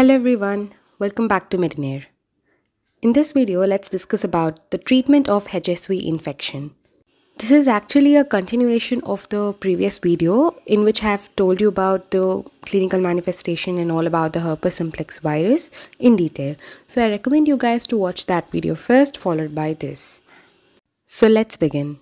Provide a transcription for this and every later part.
Hello everyone, welcome back to Medinare. In this video, let's discuss about the treatment of HSV infection. This is actually a continuation of the previous video in which I have told you about the clinical manifestation and all about the herpes simplex virus in detail. So I recommend you guys to watch that video first followed by this. So let's begin.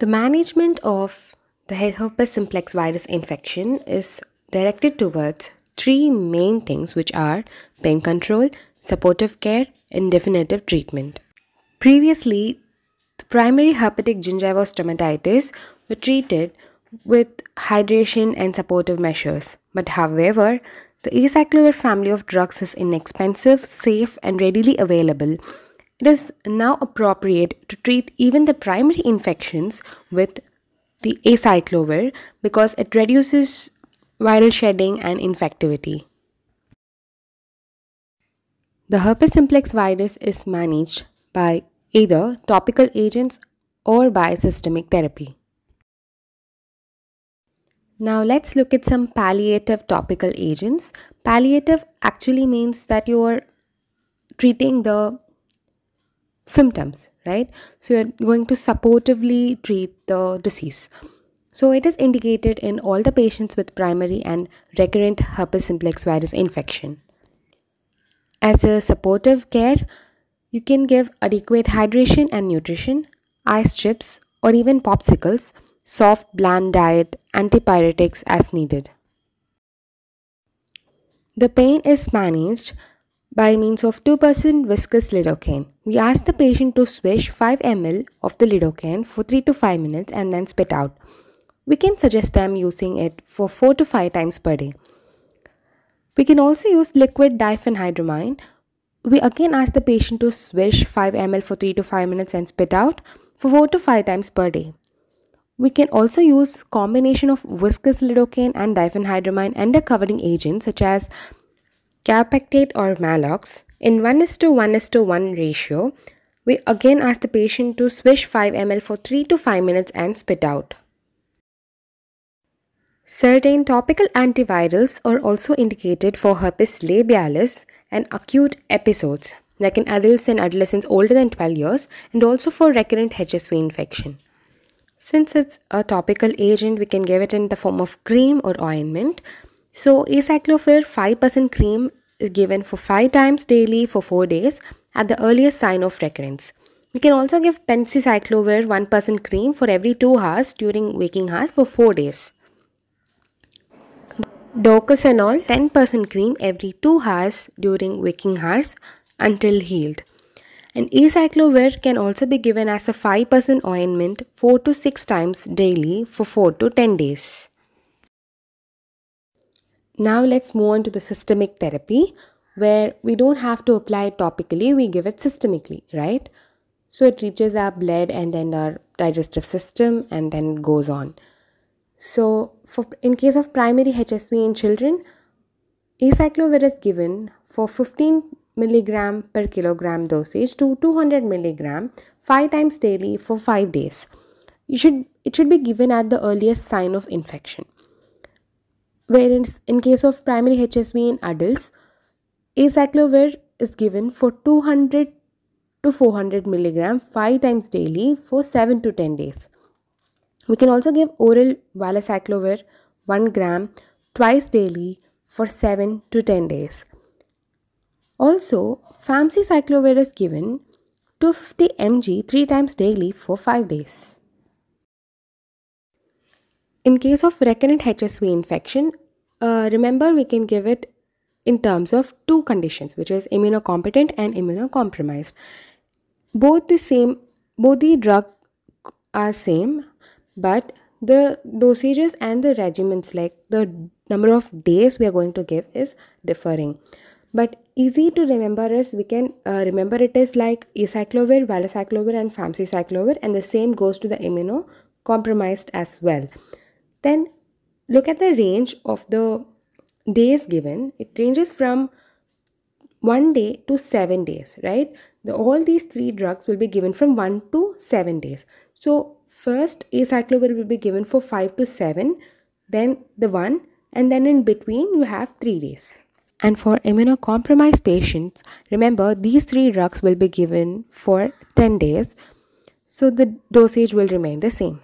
The management of the herpes simplex virus infection is directed towards three main things which are pain control, supportive care and definitive treatment. Previously, the primary herpetic gingival stomatitis were treated with hydration and supportive measures. But however, the acyclovir family of drugs is inexpensive, safe and readily available. It is now appropriate to treat even the primary infections with the acyclovir because it reduces viral shedding and infectivity. The herpes simplex virus is managed by either topical agents or by systemic therapy. Now let's look at some palliative topical agents. Palliative actually means that you are treating the symptoms, right? So you're going to supportively treat the disease. So it is indicated in all the patients with primary and recurrent herpes simplex virus infection. As a supportive care, you can give adequate hydration and nutrition, ice chips, or even popsicles, soft, bland diet, antipyretics as needed. The pain is managed by means of 2% viscous lidocaine. We ask the patient to swish 5 ml of the lidocaine for 3 to 5 minutes and then spit out. We can suggest them using it for 4 to 5 times per day. We can also use liquid diphenhydramine. We again ask the patient to swish 5 ml for 3 to 5 minutes and spit out for 4 to 5 times per day. We can also use combination of viscous lidocaine and diphenhydramine and a covering agent such as kaopectate or Maalox in 1 is to 1 is to 1 ratio. We again ask the patient to swish 5 ml for 3 to 5 minutes and spit out. Certain topical antivirals are also indicated for herpes labialis and acute episodes, like in adults and adolescents older than 12 years, and also for recurrent HSV infection. Since it's a topical agent, we can give it in the form of cream or ointment. So, acyclovir 5% cream is given for 5 times daily for 4 days at the earliest sign of recurrence. We can also give penciclovir 1% cream for every 2 hours during waking hours for 4 days. Docosanol 10% cream every 2 hours during waking hours until healed. And acyclovir can also be given as a 5% ointment 4 to 6 times daily for 4 to 10 days. Now let's move on to the systemic therapy where we don't have to apply it topically, we give it systemically, right? So it reaches our blood and then our digestive system and then goes on. So, for in case of primary HSV in children, acyclovir is given for 15 milligram per kilogram dosage to 200 milligram 5 times daily for 5 days. You should it should be given at the earliest sign of infection. Whereas in case of primary HSV in adults, acyclovir is given for 200 to 400 milligram 5 times daily for 7 to 10 days. We can also give oral valacyclovir 1 gram twice daily for 7 to 10 days. Also, famciclovir is given 250 mg 3 times daily for 5 days. In case of recurrent HSV infection, uh, remember we can give it in terms of two conditions which is immunocompetent and immunocompromised. Both the same both the drug are same but the dosages and the regimens like the number of days we are going to give is differing. But easy to remember is we can uh, remember it is like acyclovir valacyclovir and famciclovir and the same goes to the immunocompromised as well. Then look at the range of the days given. It ranges from one day to seven days right? The, all these three drugs will be given from one to seven days. So First, acyclovir will be given for 5 to 7, then the 1 and then in between you have 3 days. And for immunocompromised patients, remember these three drugs will be given for 10 days, so the dosage will remain the same.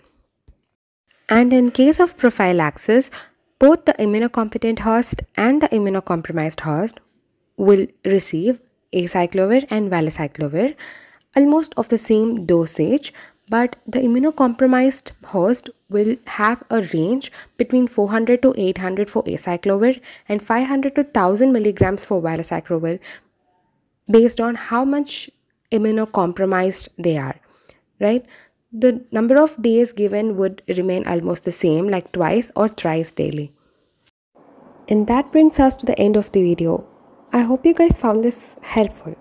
And in case of prophylaxis, both the immunocompetent host and the immunocompromised host will receive acyclovir and valacyclovir almost of the same dosage but the immunocompromised host will have a range between 400 to 800 for acyclovir and 500 to 1000 milligrams for valacyclovir based on how much immunocompromised they are right? The number of days given would remain almost the same like twice or thrice daily. And that brings us to the end of the video. I hope you guys found this helpful.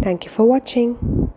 Thank you for watching